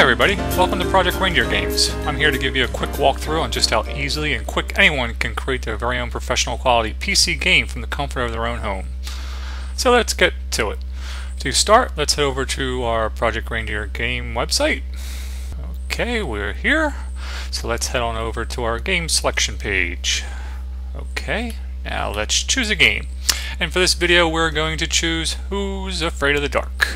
Hi everybody, welcome to Project Reindeer Games. I'm here to give you a quick walkthrough on just how easily and quick anyone can create their very own professional quality PC game from the comfort of their own home. So let's get to it. To start, let's head over to our Project Reindeer game website. Okay, we're here. So let's head on over to our game selection page. Okay, now let's choose a game. And for this video we're going to choose Who's Afraid of the Dark.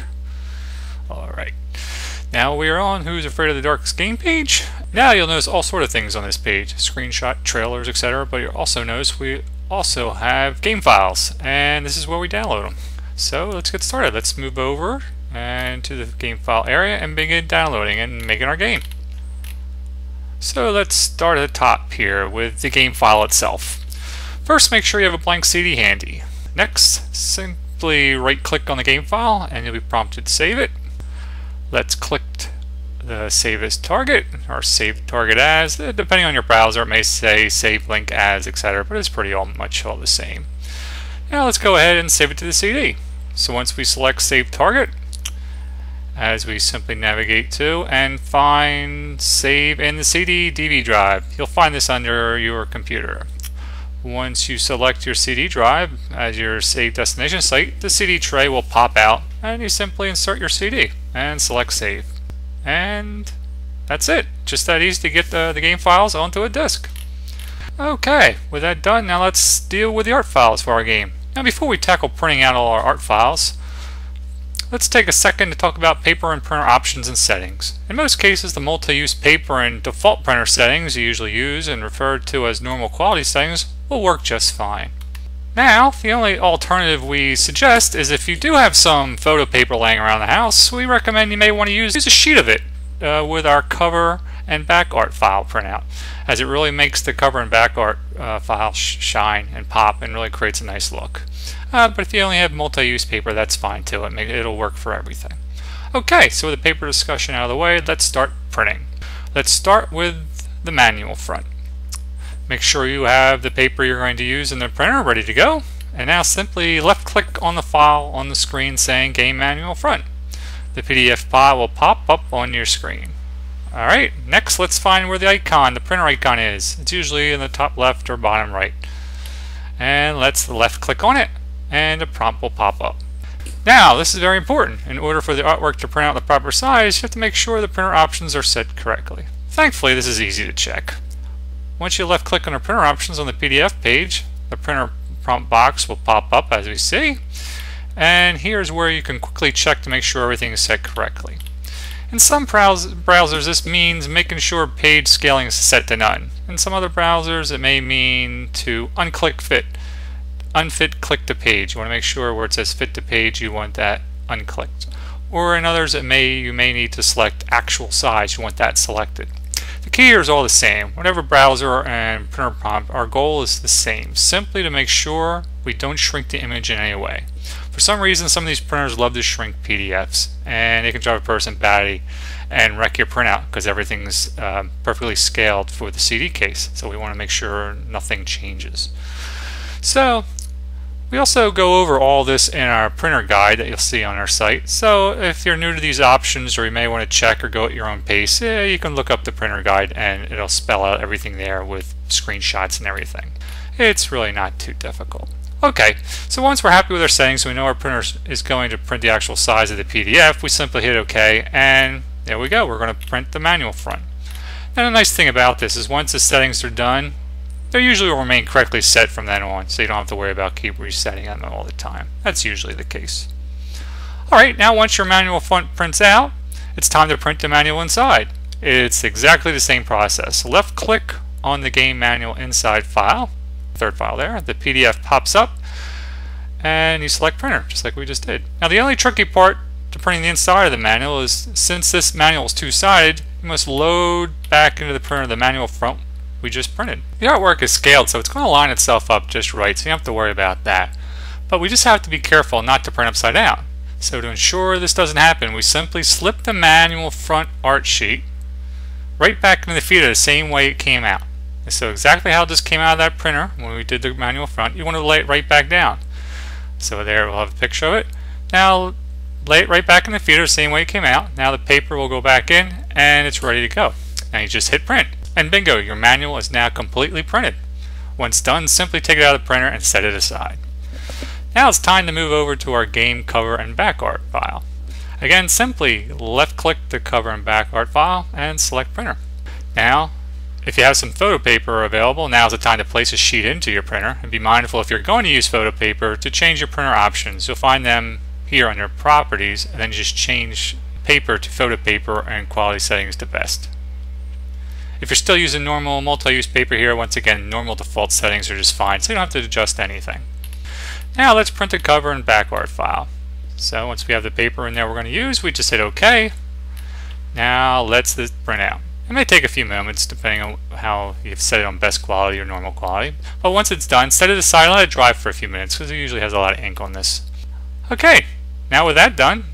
Now we are on Who's Afraid of the Dark's game page. Now you'll notice all sort of things on this page, screenshot, trailers, etc. But you'll also notice we also have game files, and this is where we download them. So let's get started. Let's move over and to the game file area and begin downloading and making our game. So let's start at the top here with the game file itself. First make sure you have a blank CD handy. Next simply right click on the game file and you'll be prompted to save it. Let's click the save as target or save target as. Uh, depending on your browser, it may say save link as, etc. But it's pretty all much all the same. Now let's go ahead and save it to the CD. So once we select save target, as we simply navigate to and find save in the CD DV drive. You'll find this under your computer. Once you select your CD drive as your save destination site, the CD tray will pop out and you simply insert your CD and select save. And that's it. Just that easy to get the, the game files onto a disk. Okay, with that done, now let's deal with the art files for our game. Now before we tackle printing out all our art files, let's take a second to talk about paper and printer options and settings. In most cases, the multi-use paper and default printer settings you usually use and referred to as normal quality settings will work just fine. Now, the only alternative we suggest is if you do have some photo paper laying around the house, we recommend you may want to use, use a sheet of it uh, with our cover and back art file printout, as it really makes the cover and back art uh, file sh shine and pop and really creates a nice look. Uh, but if you only have multi-use paper, that's fine too. It it'll work for everything. Okay, so with the paper discussion out of the way, let's start printing. Let's start with the manual front. Make sure you have the paper you're going to use in the printer ready to go. And now simply left click on the file on the screen saying Game Manual Front. The PDF file will pop up on your screen. Alright, next let's find where the icon, the printer icon is. It's usually in the top left or bottom right. And let's left click on it and a prompt will pop up. Now, this is very important. In order for the artwork to print out the proper size, you have to make sure the printer options are set correctly. Thankfully, this is easy to check. Once you left click on the printer options on the PDF page, the printer prompt box will pop up as we see. And here's where you can quickly check to make sure everything is set correctly. In some browsers this means making sure page scaling is set to none. In some other browsers it may mean to unclick fit. Unfit click to page. You want to make sure where it says fit to page you want that unclicked. Or in others it may you may need to select actual size. You want that selected. The key here is all the same. Whatever browser and printer prompt, our goal is the same. Simply to make sure we don't shrink the image in any way. For some reason, some of these printers love to shrink PDFs, and it can drive a person batty and wreck your printout because everything's uh, perfectly scaled for the CD case. So we want to make sure nothing changes. So we also go over all this in our printer guide that you'll see on our site. So if you're new to these options or you may want to check or go at your own pace, you can look up the printer guide and it'll spell out everything there with screenshots and everything. It's really not too difficult. Okay, so once we're happy with our settings, we know our printer is going to print the actual size of the PDF, we simply hit OK and there we go, we're going to print the manual front. And the nice thing about this is once the settings are done, they usually will remain correctly set from then on, so you don't have to worry about keep resetting them all the time. That's usually the case. Alright, now once your manual front prints out, it's time to print the manual inside. It's exactly the same process. Left click on the game manual inside file, third file there, the PDF pops up, and you select printer, just like we just did. Now the only tricky part to printing the inside of the manual is since this manual is two-sided, you must load back into the printer the manual front we just printed. The artwork is scaled, so it's going to line itself up just right, so you don't have to worry about that. But we just have to be careful not to print upside down. So to ensure this doesn't happen, we simply slip the manual front art sheet right back into the feeder the same way it came out. So exactly how this came out of that printer when we did the manual front, you want to lay it right back down. So there we'll have a picture of it. Now lay it right back in the feeder the same way it came out. Now the paper will go back in and it's ready to go. Now you just hit print. And bingo, your manual is now completely printed. Once done, simply take it out of the printer and set it aside. Now it's time to move over to our game cover and back art file. Again, simply left click the cover and back art file and select printer. Now, if you have some photo paper available, now is the time to place a sheet into your printer and be mindful if you're going to use photo paper to change your printer options. You'll find them here under properties and then just change paper to photo paper and quality settings to best. If you're still using normal multi-use paper here, once again, normal default settings are just fine, so you don't have to adjust anything. Now let's print the cover and back file. So once we have the paper in there we're going to use, we just hit OK. Now let's print out. It may take a few moments depending on how you've set it on best quality or normal quality. But once it's done, set it aside and let it dry for a few minutes because it usually has a lot of ink on this. Okay, now with that done,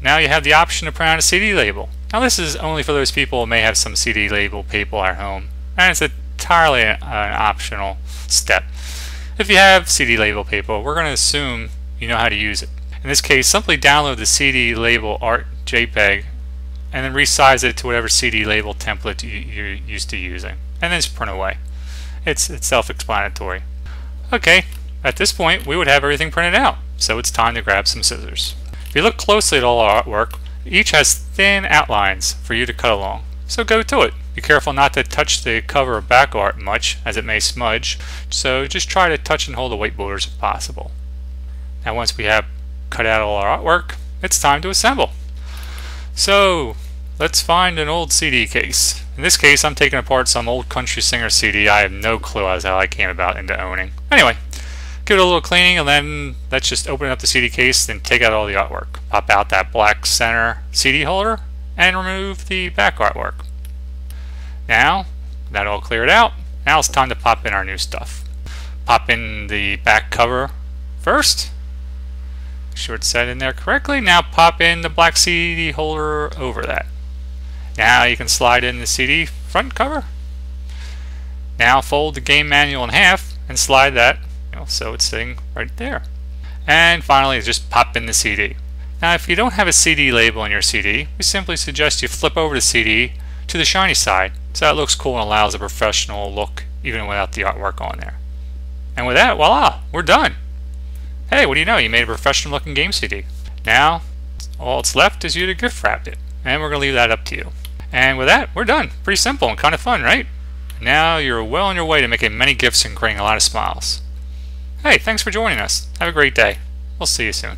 now you have the option to print out a CD label. Now this is only for those people who may have some CD label paper at home, and it's entirely uh, an optional step. If you have CD label paper, we're going to assume you know how to use it. In this case, simply download the CD label art JPEG and then resize it to whatever CD label template you, are used to using, and then just print away. It's, it's self-explanatory. Okay, at this point we would have everything printed out, so it's time to grab some scissors. If you look closely at all our artwork, each has thin outlines for you to cut along, so go to it. Be careful not to touch the cover or back art much, as it may smudge, so just try to touch and hold the white borders if possible. Now once we have cut out all our artwork, it's time to assemble. So, let's find an old CD case. In this case, I'm taking apart some old country singer CD I have no clue as how I came about into owning. Anyway, give it a little cleaning and then let's just open up the CD case and take out all the artwork. Pop out that black center CD holder and remove the back artwork. Now, that all cleared out, now it's time to pop in our new stuff. Pop in the back cover first. Make sure it's set in there correctly. Now pop in the black CD holder over that. Now you can slide in the CD front cover. Now fold the game manual in half and slide that know, so it's sitting right there. And finally just pop in the CD. Now if you don't have a CD label on your CD, we simply suggest you flip over the CD to the shiny side so that looks cool and allows a professional look even without the artwork on there. And with that, voila, we're done. Hey, what do you know? You made a professional looking game CD. Now, all that's left is you to gift wrap it. And we're going to leave that up to you. And with that, we're done. Pretty simple and kind of fun, right? Now you're well on your way to making many gifts and creating a lot of smiles. Hey, thanks for joining us. Have a great day. We'll see you soon.